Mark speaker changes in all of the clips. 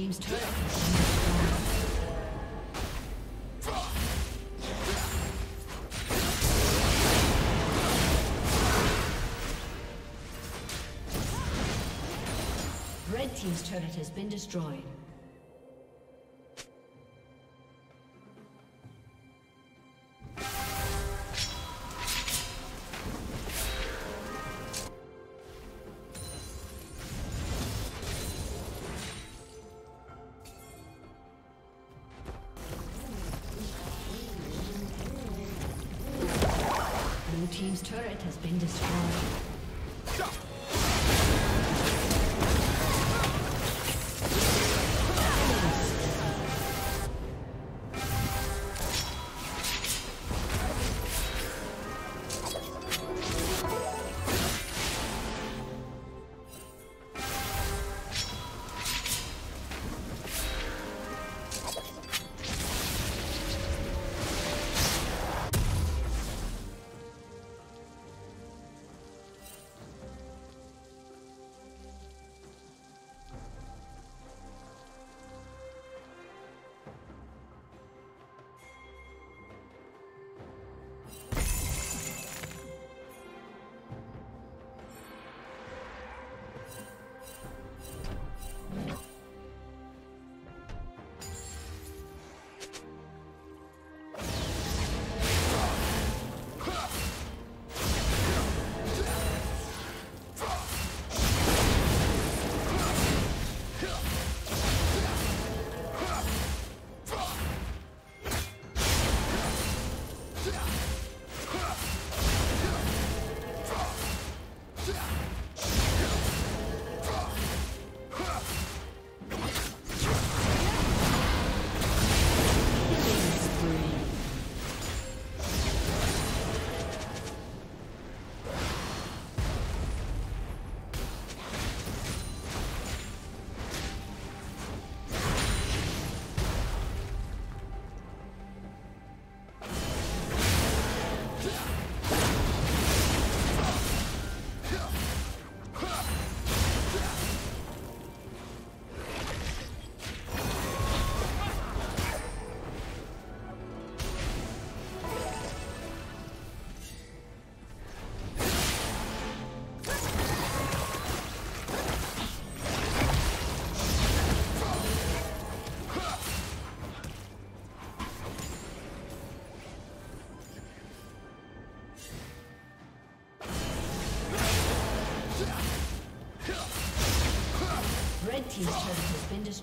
Speaker 1: Team's turret Red Team's turret has been destroyed.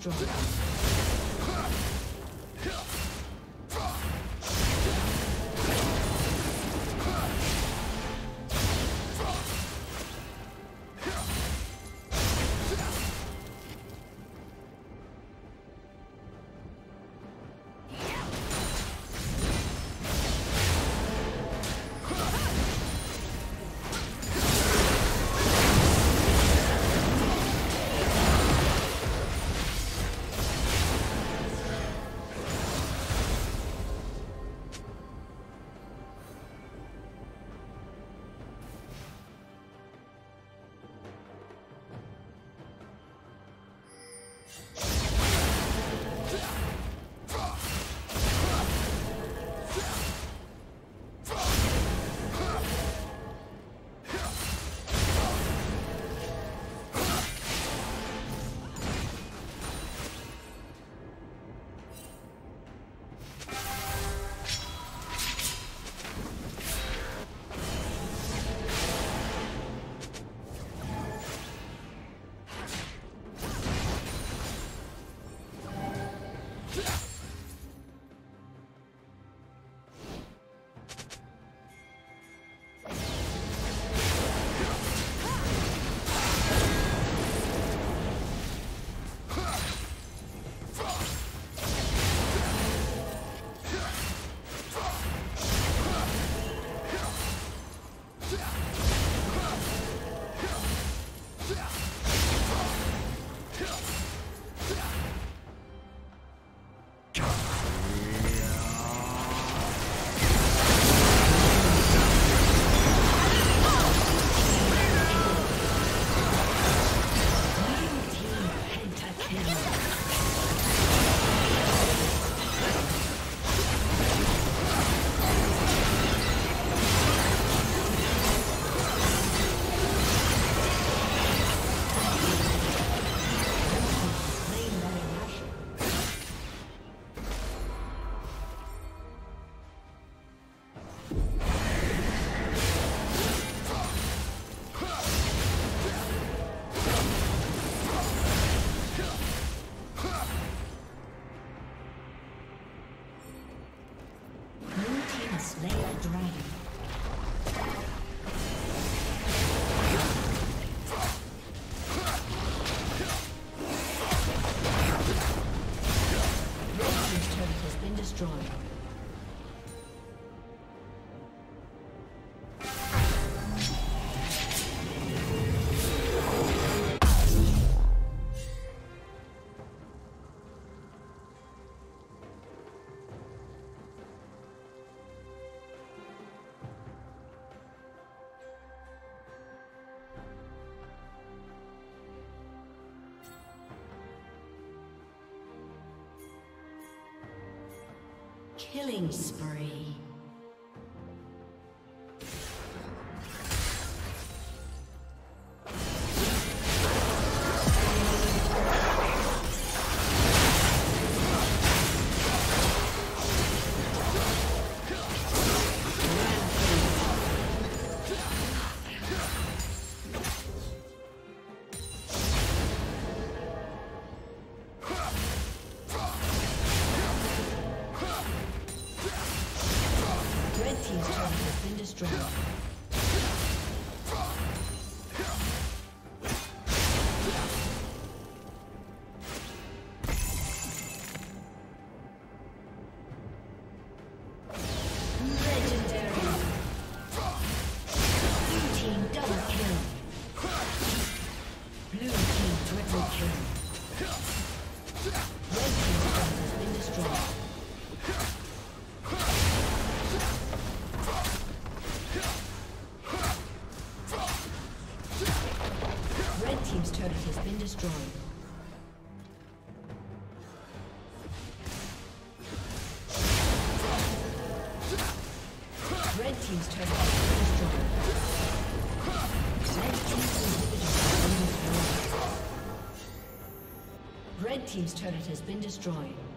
Speaker 2: Destroyed.
Speaker 1: Killing spree. has been destroyed. Team's turret has been destroyed. Red